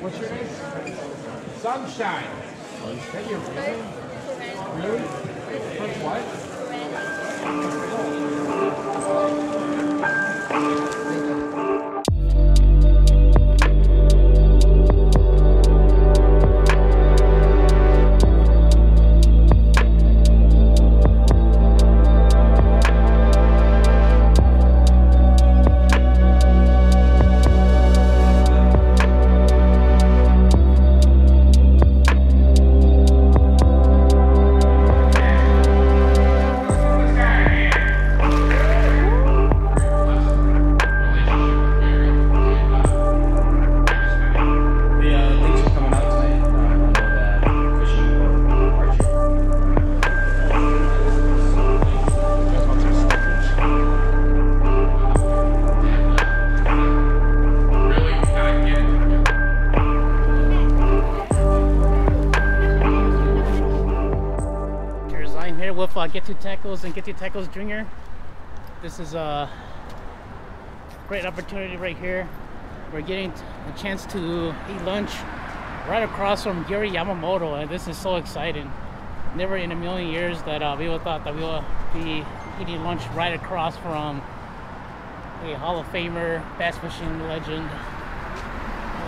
What's your name? Sunshine. Sunshine. you really? Really? First what? Uh, Get Two Tackles and Get Two Tackles Jr. This is a great opportunity right here. We're getting a chance to eat lunch right across from Gary Yamamoto, and this is so exciting. Never in a million years that uh, we would thought that we would be eating lunch right across from a Hall of Famer, bass fishing legend.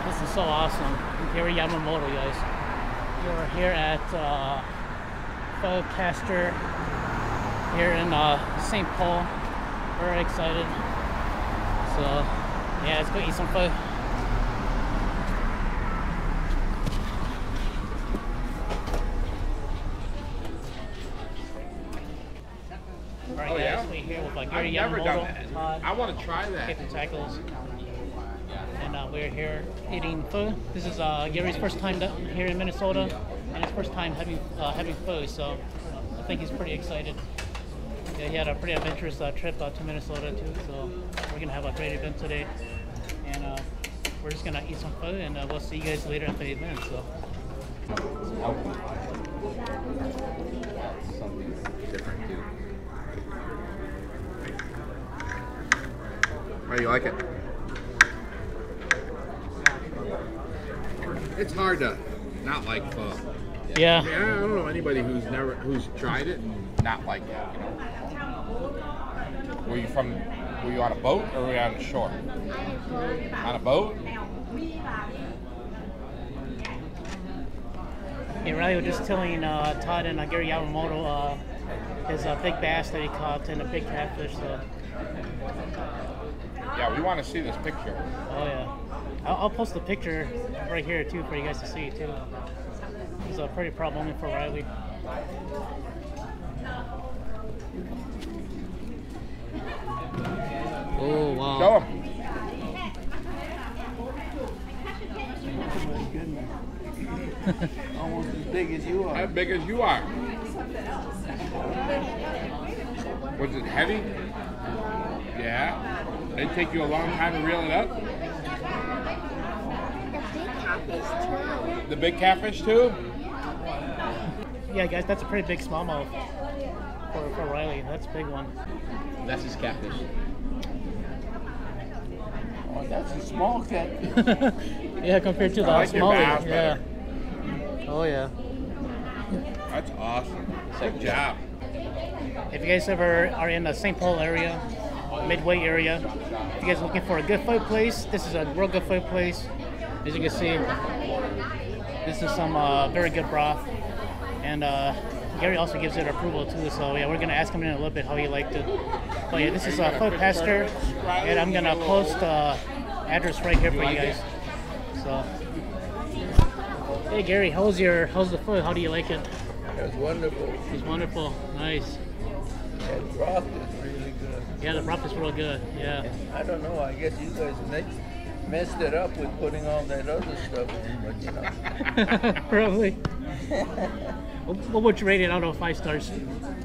This is so awesome. Gary Yamamoto, guys. We're here at uh, Caster here in uh, St. Paul. Very excited. So, yeah, let's go eat some food. Alright, Oh, guys, yeah? we're here with uh, I've Gary never done that. Todd, I want to try that. Captain Tackles. And uh, we're here eating food. This is uh, Gary's first time down here in Minnesota, and first time having uh, having pho. So I think he's pretty excited. Yeah, he had a pretty adventurous uh, trip out to Minnesota too. So we're gonna have a great event today, and uh, we're just gonna eat some pho, and uh, we'll see you guys later at the event. So. How do you like it? It's hard to not like pho. I yeah, mean, I don't know anybody who's never who's tried it and not like it. You know? Were you from? Were you on a boat or were you on the shore? On a boat? yeah. Riley was just telling uh, Todd and uh, Gary Yamamoto uh, his uh, big bass that he caught and a big catfish. So Yeah, we want to see this picture. Oh yeah, I'll, I'll post the picture right here too for you guys to see too. It's a pretty proud moment for Riley. Oh wow! Show them. Almost as big as you are. As big as you are. Was it heavy? Yeah. Did it take you a long time to reel it up? The big catfish too? Yeah, guys, that's a pretty big smallmouth for, for Riley. That's a big one. That's his catfish. Oh, that's a small cat. yeah, compared to the I like your smaller. bass Yeah. better. Oh yeah. That's awesome. Good job. If you guys ever are in the St. Paul area, Midway area, if you guys are looking for a good food place, this is a real good food place. As you can see, this is some uh, very good broth, and uh, Gary also gives it approval too. So yeah, we're gonna ask him in a little bit how he liked it. But yeah, this is a food pastor, and I'm gonna post uh, address right here for you guys. So. Hey Gary, how's your how's the food? How do you like it? That's wonderful. It's wonderful, nice. That broth is really good. Yeah, the broth is real good. Yeah. I don't know. I guess you guys messed it up with putting all that other stuff in, but you know. Probably. What what would you rate it out of five stars?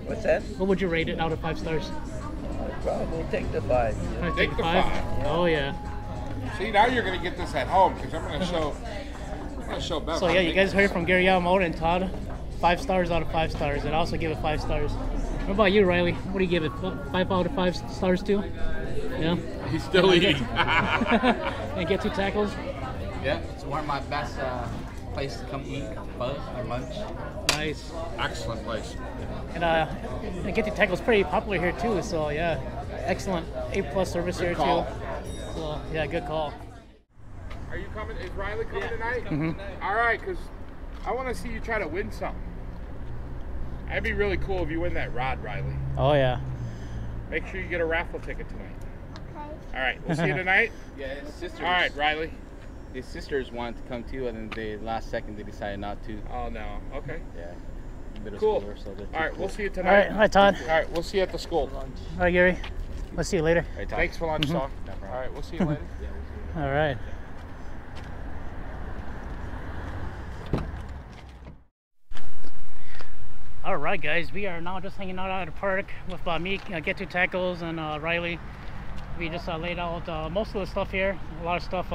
What's that? What would you rate it out of five stars? I'd probably take the five. I'd Take take the a five. five. Oh yeah. See, now you're going to get this at home because I'm going to show. I'm going to show Bev. So yeah, you guys heard from Gary Yamamoto and Todd. Five stars out of five stars, and I also give it five stars. What about you, Riley? What do you give it? Five out of five stars too? Yeah. He's still eating. and get two tackles. Yeah, it's one of my best uh, places to come eat, buzz, or lunch. Nice. Excellent place. And uh, and Get Your Tacos pretty popular here too. So yeah, excellent A plus service here call. too. So yeah, good call. Are you coming? Is Riley coming tonight? Mhm. All right, because I want to see you try to win something. That'd be really cool if you win that rod, Riley. Oh yeah. Make sure you get a raffle ticket tonight. Okay. All right, we'll see you tonight. Yeah, his sisters. All right, Riley. His sisters wanted to come too, and then the last second they decided not to. Oh no. Okay. Yeah. Middle Cool. schooler, so All right, cool. we'll see you tonight. All right, hi Todd. All right, we'll see you at the school. All right, Gary. We'll see you later. All right, Todd. Thanks for lunch, Mhm. Saul. No. All right, we'll see you later. Yeah, we'll see you. All right. All right, guys, we are now just hanging out at the park with uh, me, uh, Get Two Tackles, and uh, Riley. We just uh, laid out uh, most of the stuff here. A lot of stuff.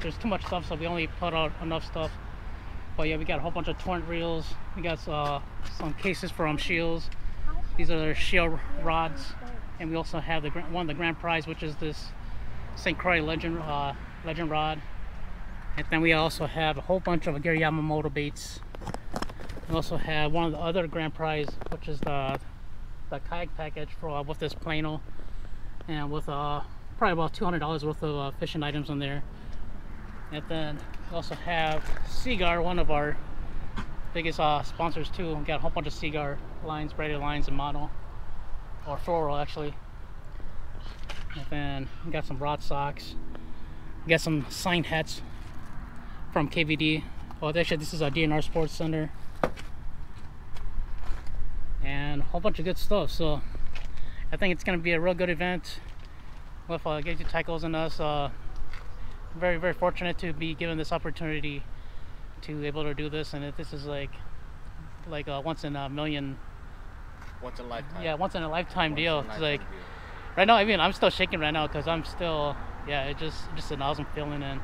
There's too much stuff, so we only put out enough stuff. But yeah, we got a whole bunch of torrent reels. We got uh, some cases from Scheels. These are their Scheels rods, and we also have the one of the grand prize, which is this St. Croix Legend uh, Legend rod. And then we also have a whole bunch of Gary Yamamoto baits. We also have one of the other grand prize, which is the the kayak package for uh, with this plano, and with uh, probably about two hundred dollars worth of uh, fishing items in there. And then we also have Seaguar, one of our biggest uh, sponsors too. We got a whole bunch of Seaguar lines, braided lines, and mono, or fluoro actually. And then we got some rod socks. We got some signed hats from KVD. Well, actually, this is a D&R Sports Center. And a whole bunch of good stuff. So I think it's going to be a real good event with uh, Your Tackles and us. Uh, very, very fortunate to be given this opportunity to be able to do this. And this is like like a once in a million, Once in a lifetime. yeah, once in a lifetime Once deal. a It's lifetime like deal. right now, I mean, I'm still shaking right now because I'm still, yeah, it's just just an awesome feeling, and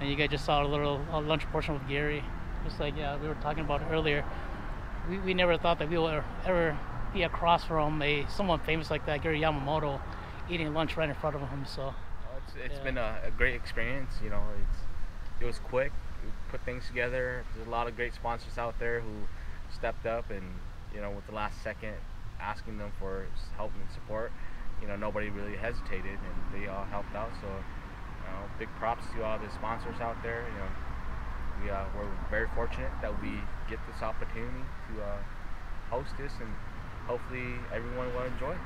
and you guys just saw a little a lunch portion with Gary, just like yeah, we were talking about earlier. We, we never thought that we would ever be across from a someone famous like that, Gary Yamamoto, eating lunch right in front of him. So It's, it's Yeah. been a, a great experience. You know, it's it was quick. We put things together. There's a lot of great sponsors out there who stepped up, and you know, with the last second asking them for help and support, you know, nobody really hesitated, and they all helped out. So, you know, big props to all the sponsors out there. You know, we uh, we're very fortunate that we get this opportunity to uh, host this, and hopefully everyone will enjoy. it.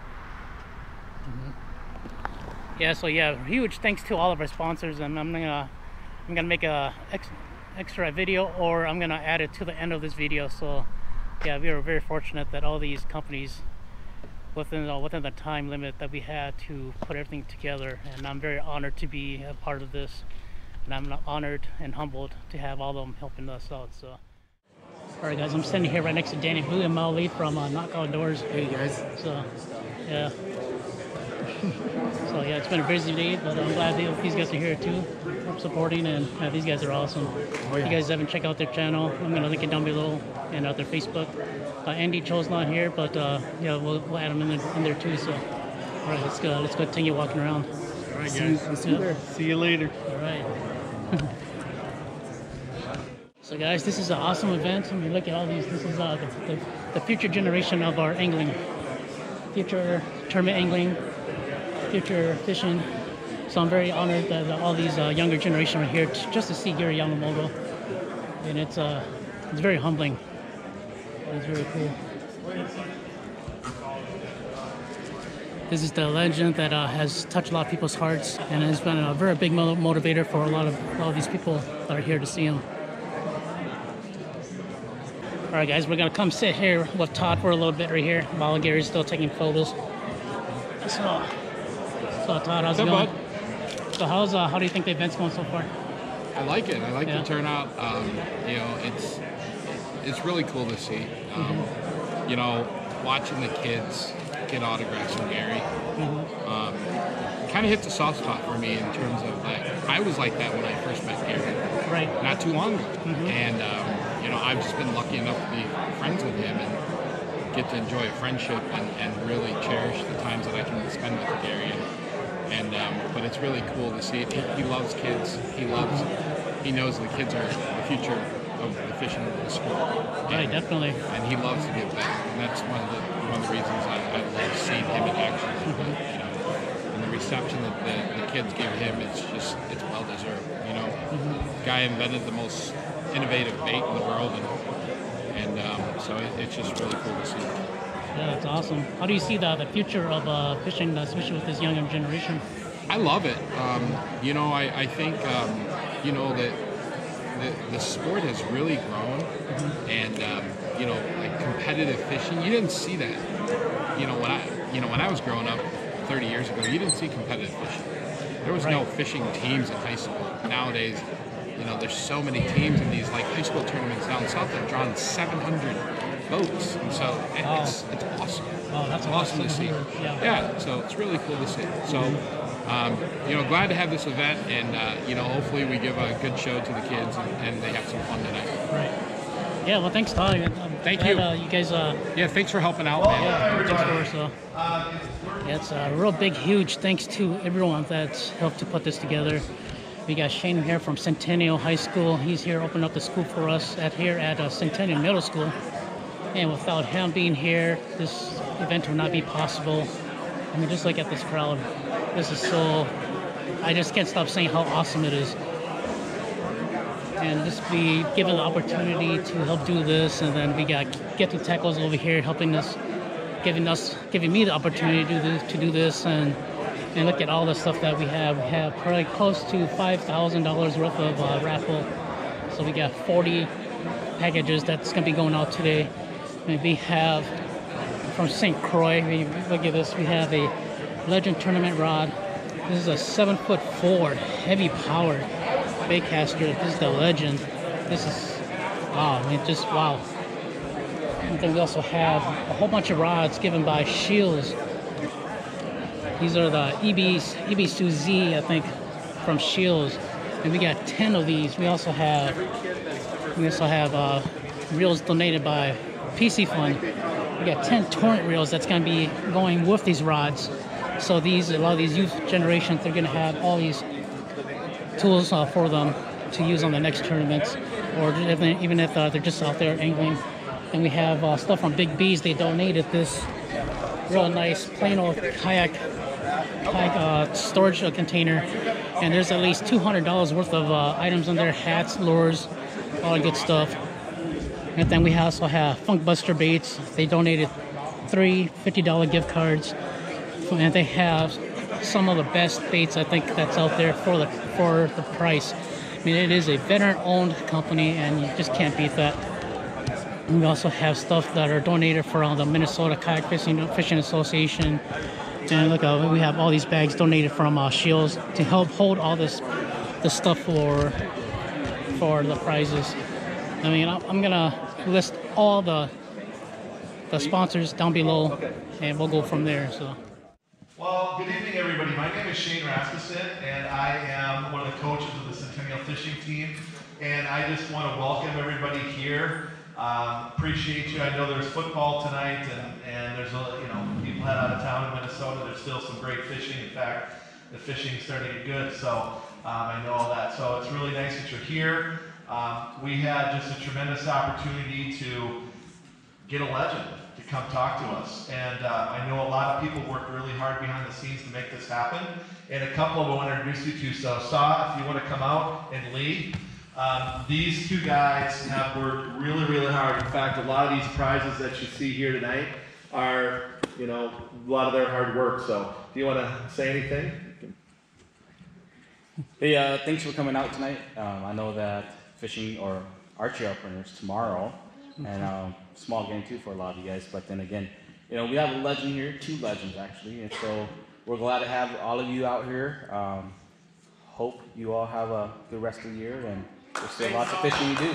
Yeah, so yeah, huge thanks to all of our sponsors, and I'm gonna I'm gonna make a ex, extra video, or I'm gonna add it to the end of this video. So yeah, we are very fortunate that all these companies within the, within the time limit that we had to put everything together, and I'm very honored to be a part of this, and I'm honored and humbled to have all of them helping us out. So. All right, guys, I'm standing here right next to Danny Blue and Molly from uh, KnockOutdoors. Hey guys. So, yeah. So yeah, it's been a busy day, but I'm glad they, these guys are here too, supporting, and uh, these guys are awesome. Oh, yeah. If you guys haven't checked out their channel, I'm gonna link it down below and out their Facebook. Uh, Andy Cho's not here, but uh, yeah, we'll, we'll add him in there, in there too. So, all right, let's go. Let's go continue walking around. All right, See- guys. see you there. See you later. All right. so guys, this is an awesome event. I mean, look at all these. This is uh, the, the, the future generation of our angling, future tournament angling, future fishing. So I'm very honored that all these uh, younger generation are here t- just to see Gary Yamamoto, and it's uh, it's very humbling. It's very cool. This is the legend that uh, has touched a lot of people's hearts and has been a very big motivator for a lot of a lot of these people that are here to see him. All right, guys, we're gonna come sit here with Todd for a little bit right here while Gary's still taking photos. So, Todd, how's it going? So how's uh, how do you think the event's going so far? I like it. I like Yeah. the turnout. Um, you know, it's it's really cool to see. Um, You know, watching the kids get autographs from Gary. Um, kind of hits a soft spot for me in terms of like I was like that when I first met Gary, Right. not too long ago, and um, you know I've just been lucky enough to be friends with him and get to enjoy a friendship and, and really cherish the times that I can spend with Gary. And, and um, but it's really cool to see. He, he loves kids. He loves he knows the kids are the future of the fishing sport. Right, definitely. and he loves to give back, and that's one of the one of the reasons I, I love seeing him in action. Mm-hmm. You know, and the reception that the, the kids give him, it's just it's well deserved. You know, Mm-hmm. guy invented the most innovative bait in the world, and and um, so it, it's just really cool to see. Yeah, that's awesome. How do you see the, the future of uh, fishing, especially with this younger generation? I love it. Um, you know, I, I think, um, you know, that the, the sport has really grown and, um, you know, like competitive fishing, you didn't see that. You know, when I, you know, when I was growing up 30 years ago, you didn't see competitive fishing. There was no fishing teams in high school. Nowadays, you know, there's so many teams in these like high school tournaments down south that have drawn 700 boats. And so it, Wow. it's, it's awesome. Oh, that's awesome to see. 700, yeah. Yeah, so it's really cool to see. So, um, you know, glad to have this event, and uh, you know, hopefully we give a good show to the kids and, and they have some fun tonight. Right. Yeah, well, thanks, Todd. Thank glad, you. Uh, you guys, uh, Yeah, thanks for helping out, man. yeah, thanks for so. Yeah, it's a real big, huge thanks to everyone that's helped to put this together. We got Shane here from Centennial High School. He's here opening up the school for us at here at uh, Centennial Middle School. And without him being here, this event would not be possible. I mean, just look at this crowd. This is so. I just can't stop saying how awesome it is. And just be given the opportunity to help do this, and then we got Get to Tackles over here helping us, giving us, giving me the opportunity to do this, to do this, and and look at all the stuff that we have. We have probably close to five thousand dollars worth of uh, raffle. So we got 40 packages that's gonna be going out today. We have from St. Croix. We, look at this. We have a Legend Tournament rod. This is a seven foot four, heavy powered baitcaster. This is the Legend. This is wow. I mean, just wow. And then we also have a whole bunch of rods given by Scheels. These are the EBs, EB2Z, I think, from Scheels. And we got 10 of these. We also have we also have uh, reels donated by Piscifun. We got 10 torrent reels that's going to be going with these rods. So these, a lot of these youth generations, they're going to have all these tools uh, for them to use on the next tournaments, or even, if uh, they're just out there angling. And we have uh, stuff from Big B's. They donated this real nice plain old kayak kayak uh, storage uh, container, and there's at least $200 worth of uh, items in there: hats, lures, all good stuff. And then we also have Funkbuster baits. They donated three $50 gift cards, and they have some of the best baits I think that's out there for the for the price. I mean, it is a veteran-owned company, and you just can't beat that. And we also have stuff that are donated from the Minnesota Kayak Fishing, Fishing Association. And look, uh, we have all these bags donated from uh, Scheels to help hold all this, this stuff for for the prizes. I mean, I'm gonna list all the the sponsors down below, and we'll go from there. So. Well, good evening, everybody. My name is Shane Rasmussen, and I am one of the coaches of the Centennial Fishing Team. And I just want to welcome everybody here. Um, appreciate you. I know there's football tonight, and, and there's a, you know people head out of town in Minnesota. There's still some great fishing. In fact, the fishing's starting to get good. So um, I know all that. So it's really nice that you're here. Um, we had just a tremendous opportunity to get a legend to come talk to us. And uh, I know a lot of people worked really hard behind the scenes to make this happen. And a couple of them I want to introduce you to. So, Saw, if you want to come out, and Lee. Um, these two guys have worked really, really hard. In fact, a lot of these prizes that you see here tonight are, you know, a lot of their hard work. So, do you want to say anything? Hey, uh, thanks for coming out tonight. Um, I know that fishing or archery openers tomorrow, and um, small game too for a lot of you guys. But then again, you know we have a legend here, two legends actually, and so we're glad to have all of you out here. Um, hope you all have a good rest of the year, and there's still lots of fishing to do.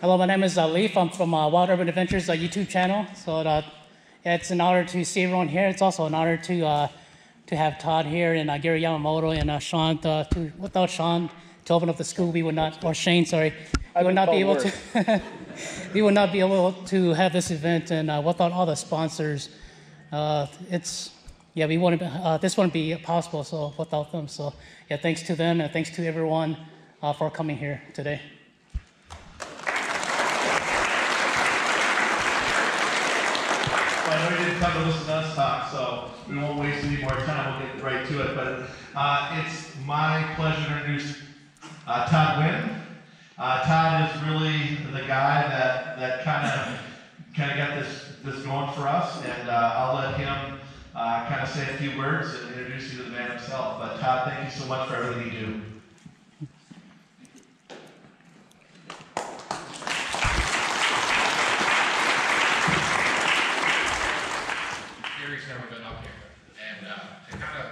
Hello, my name is uh, Leaf. I'm from uh, Wild Urban Adventures uh, YouTube channel. So uh, yeah, it's an honor to see everyone here. It's also an honor to uh, to have Todd here and uh, Gary Yamamoto and uh, Sean. Uh, to, without Sean to open up the school, we would not, or Shane, sorry, we would not be able to. we would not be able to have this event, and uh, without all the sponsors, uh, it's yeah, we wouldn't. Uh, this wouldn't be possible so without them. So yeah, thanks to them and thanks to everyone uh, for coming here today. Well, I know you didn't come to listen to us talk, so we won't waste any more time. We'll get right to it. But uh, it's my pleasure to introduce uh, Todd Huynh. Uh, Todd is really the guy that that kind of kind of got this this going for us, and uh, I'll let him uh, kind of say a few words and introduce you to the man himself. But Todd, thank you so much for everything you do. Gary's never been up here, and uh, to kind of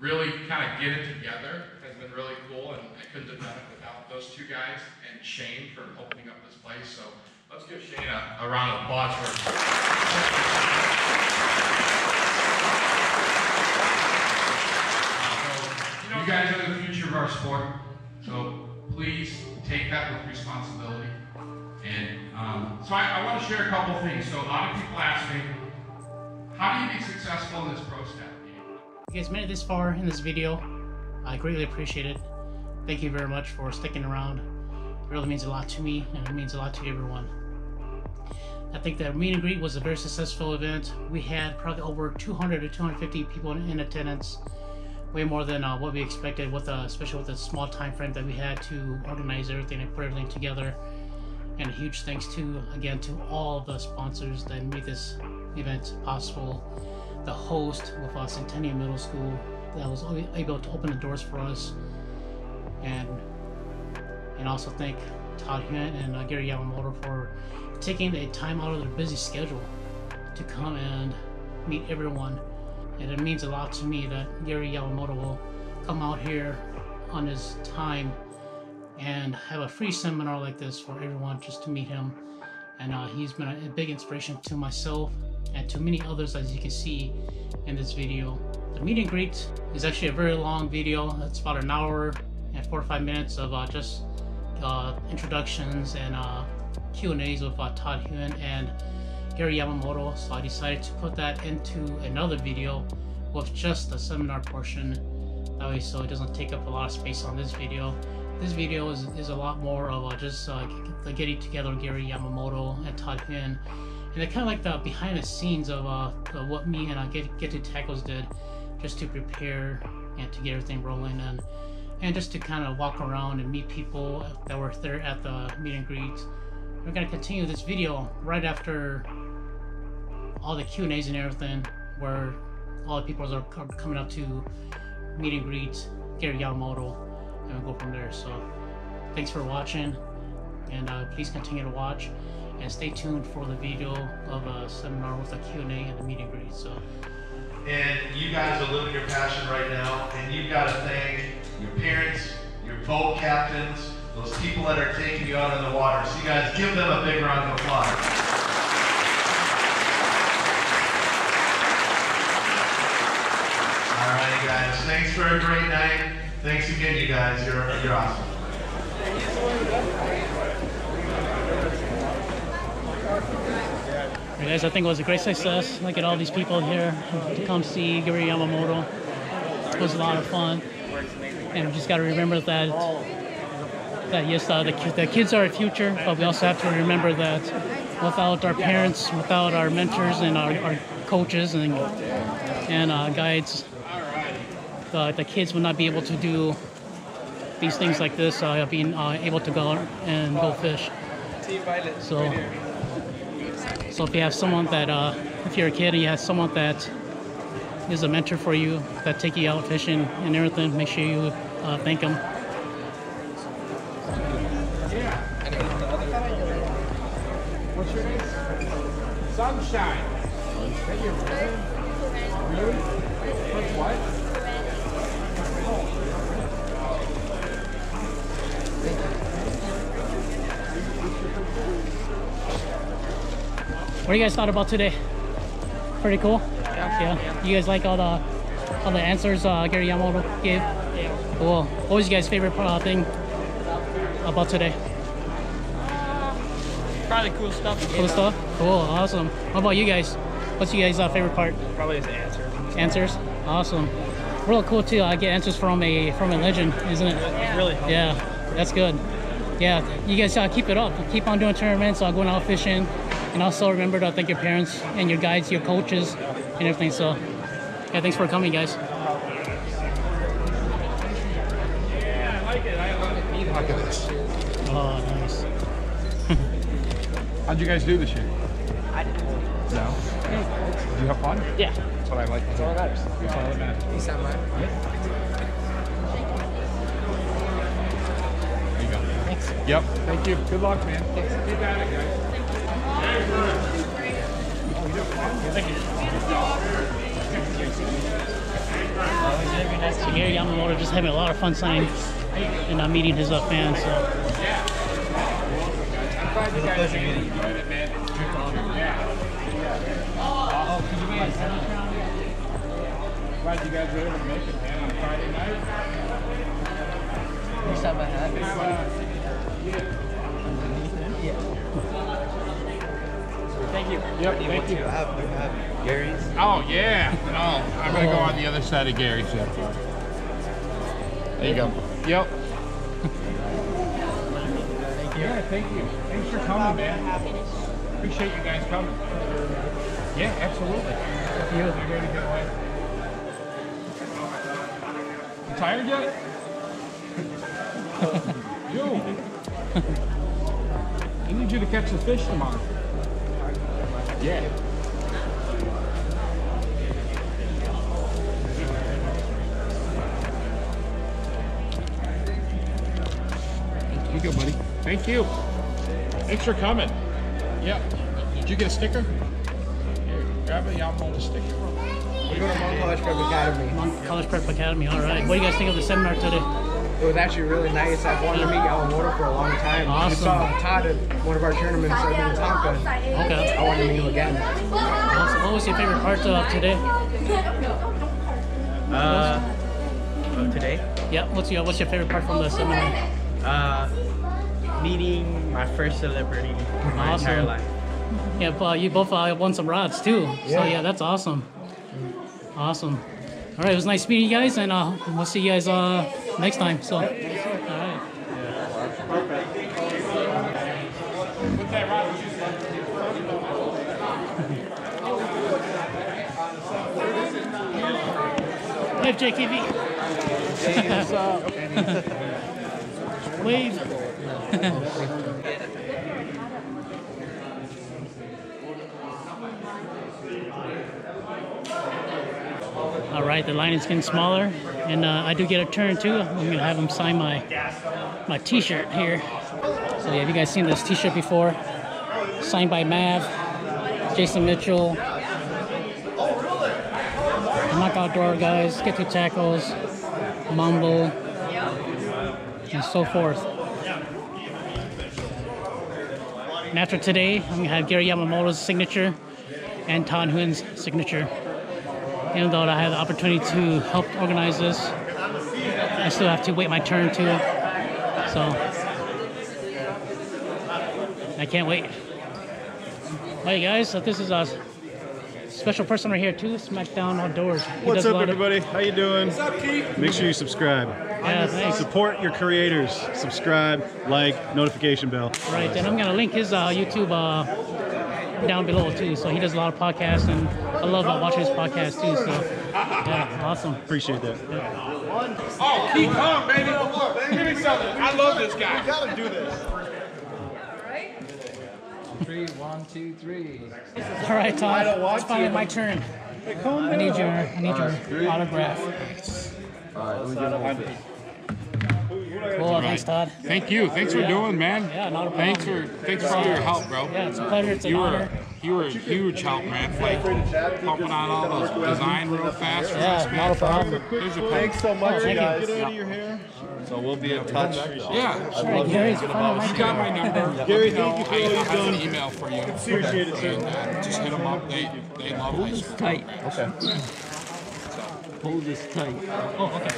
really kind of get it together has been really cool, and I couldn't have done it without those two guys and Shane for opening up this place. So let's give Shane a, a round of applause for. So, you guys are the future of our sport, so please take that with responsibility. And um, so I, I want to share a couple things. So a lot of people ask me, how do you be successful in this pro step you guys made it this far in this video. I greatly appreciate it. Thank you very much for sticking around. It really means a lot to me and it means a lot to everyone. I think that meet and greet was a very successful event. We had probably over 200 to 250 people in, in attendance, way more than uh, what we expected, with uh, especially with the small time frame that we had to organize everything and put everything together. And a huge thanks to again to all the sponsors that made this event possible. The host with uh, Centennial Middle School that was able to open the doors for us, and and also thank Todd Huynh and uh, Gary Yamamoto for taking a time out of their busy schedule to come and meet everyone. And it means a lot to me that Gary Yamamoto will come out here on his time and have a free seminar like this for everyone just to meet him. And uh, he's been a big inspiration to myself and to many others as you can see in this video. The meet and greet is actually a very long video. It's about an hour and 45 minutes of uh, just uh, introductions and uh, Q&As with uh, Todd Huynh and Gary Yamamoto. So I decided to put that into another video with just the seminar portion. That way so it doesn't take up a lot of space on this video. This video is, is a lot more of uh, just uh, the getting together Gary Yamamoto and Todd Huynh and it kind of like the behind the scenes of uh, the, what me and uh, get get to tackles did, just to prepare and to get everything rolling and and just to kind of walk around and meet people that were there at the meet and greet. We're gonna continue this video right after all the Q and A's and everything, where all the people are coming up to meet and greet Gary Yamamoto, and we'll go from there. So, thanks for watching, and uh, please continue to watch and stay tuned for the video of a seminar with a Q&A and a meet and greet. So, And you guys are living your passion right now, and you've got to thank your parents, your boat captains, those people that are taking you out in the water. So you guys give them a big round of applause. All right, guys. Thanks for a great night. Thanks again, you guys. You're, you're awesome. Guys, I think it was a great success. Look at all these people here to come see Gary Yamamoto. It was a lot of fun. And we just got to remember that, that yes, uh, the, the kids are our future, but we also have to remember that without our parents, without our mentors and our, our coaches and, and uh, guides, the, the kids would not be able to do these things like this, uh, being uh, able to go and go fish. So, so if you have someone that, uh, if you're a kid and you have someone that is a mentor for you, that take you out fishing and everything, make sure you uh, thank them. What's your name? Sunshine. Your name? Really? What? What do you guys thought about today? Pretty cool. Yeah. You guys like all the all the answers uh, Gary Yamamoto gave? Yeah. Cool. What was your guys' favorite uh, thing about today? Probably cool stuff. Cool stuff. Cool. Awesome. How about you guys? What's your guys' uh, favorite part? Probably his answer. Answers. Awesome. Real cool too. I get answers from a from a legend, isn't it? Really? Yeah, that's good. Yeah, you guys uh, keep it up. Keep on doing tournaments, uh, going out fishing, and also remember to thank your parents and your guides, your coaches, and everything. So, yeah, thanks for coming, guys. Yeah, I like it. I love it. Look at this. Oh, nice. How'd you guys do this year? I didn't. No. Did you have fun? Yeah. That's what I like. That's all that matters. That's all that matters. Peace out, man. There you go. Thanks. Yep. Thank you. Good luck, man. Keep at it, guys. Gary Yamamoto just having a lot of fun signing and uh, meeting his uh, fans. So. Glad you guys were able to make it, man, on Friday night. Man. Thank you. Yep, thank you. have, we have Gary's. Oh yeah. No, I'm gonna go on the other side of Gary's. There you go. Yep. Thank you. Yeah, thank you. Thanks for coming, man. Appreciate you guys coming. Yeah, absolutely. You're ready to get away? You tired yet? you. I need you to catch the fish tomorrow. Yeah. Here you go, buddy. Thank you. Thanks for coming. Yeah. Did you get a sticker? Here, grab a Yamamoto sticker. We go to Monk College Prep Academy. Monk College Prep Academy. All right. What do you guys think of the seminar today? It was actually really nice. I've wanted to meet Yamamoto for a long time. Awesome. We saw Todd at one of our tournaments in Tonka. Okay. I wanted to meet him again. Awesome. What was your favorite part of today? Uh, of today, Yeah. What's your What's your favorite part from the seminar? uh, meeting my first celebrity in my entire Awesome. life. Yeah, but you both uh, won some rods too. So yeah, that's awesome. Awesome. All right, it was nice meeting you guys, and uh, we'll see you guys uh, next time. So, all right. Wave, JKV. Wave. All right, the line is getting smaller, and uh, I do get a turn too. I'm gonna have him sign my my T-shirt here. So yeah, have you guys seen this T-shirt before? Signed by Mav, Jason Mitchell, Knock Outdoor guys, Get Two Tackles, Mumble, and so forth. And after today, I'm gonna have Gary Yamamoto's signature and Tan Huynh's signature even though I had the opportunity to help organize this, I still have to wait my turn too. So I can't wait. Hey guys, so this is a special person right here too, SmackDown Outdoors. He What's up, lot of- everybody? How you doing? What's up, Keith? Make sure you subscribe. Yeah, thanks. Support your creators. Subscribe, like, notification bell. Right, and I'm gonna link his uh, YouTube uh, down below too. So he does a lot of podcasts, and I love uh, watching his podcast too. So yeah, awesome. Appreciate that. Oh, keep on, baby. Give me something. I love this guy. gotta do this. Three, one, two, three. All right, Todd. It's finally my turn. I need your, I need your autograph. Cool, thanks, Todd. Thank you. Thanks for Yeah. doing, man. Yeah, not a problem. Thanks for thanks for all your help, bro. Yeah, it's a pleasure. It's an You were you were a huge help, man. Like pumping on all those design real fast. for us, Yeah, man. not a problem. Here's your Thanks so much, Oh, thank you. guys. Get out of your hair. So we'll be in touch. Yeah. All right, Gary's finally my You got my number. Gary, Let me know. thank you for I all I you've have an email for you. Appreciate it, sir. Uh, just hit them up. They they love high school. Tight. Oh, Hold this tight. Oh, okay.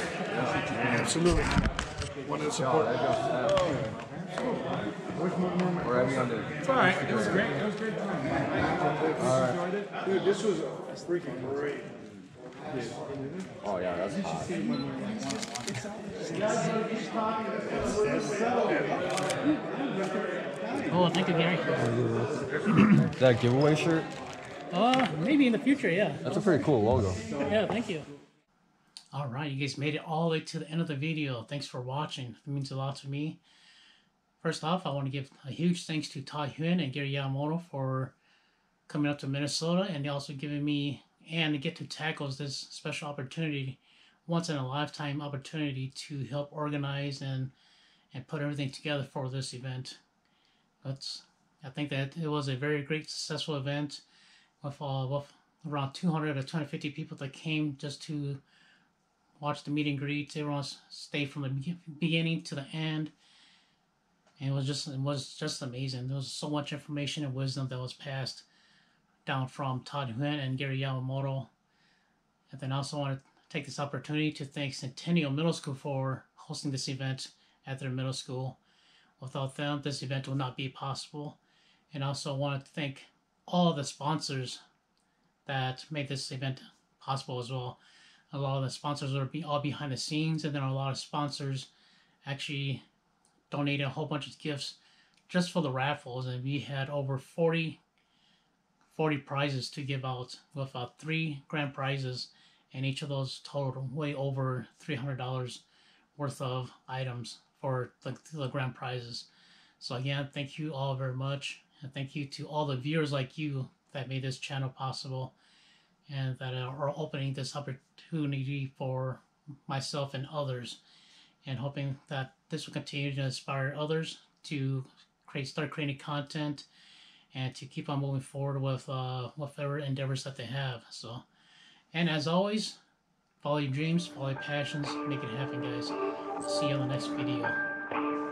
Absolutely. Wanted to support. Or I mean on the. It's all right. It was great. It was a great time. All right. Enjoyed it. Dude, this was freaking great. Oh yeah, that's hot. Oh, thank you, Gary. Is that giveaway shirt? Uh, maybe in the future, yeah. That's a pretty cool logo. Yeah, thank you. All right, you guys made it all the way to the end of the video. Thanks for watching. It means a lot to me. First off, I want to give a huge thanks to Todd Huynh and Gary Yamamoto for coming up to Minnesota and also giving me and get to tackle this special opportunity, once in a lifetime opportunity to help organize and and put everything together for this event. But I think that it was a very great successful event with, uh, with around 200 or 250 people that came just to watch the meet and greet. Everyone stayed from the beginning to the end. And it was just it was just amazing. There was so much information and wisdom that was passed down from Todd Huynh and Gary Yamamoto. And then I also want to take this opportunity to thank Centennial Middle School for hosting this event at their middle school. Without them, this event would not be possible. And I also want to thank all of the sponsors that made this event possible as well. A lot of the sponsors are be all behind the scenes, and then a lot of sponsors actually donated a whole bunch of gifts just for the raffles. And we had over 40, 40 prizes to give out with uh, three grand prizes, and each of those totaled way over $300 worth of items for the, the grand prizes. So again, thank you all very much, and thank you to all the viewers like you that made this channel possible, and that are opening this opportunity for myself and others, and hoping that this will continue to inspire others to create, start creating content, and to keep on moving forward with uh, whatever endeavors that they have. So, and as always, follow your dreams, follow your passions, make it happen, guys. See you on the next video.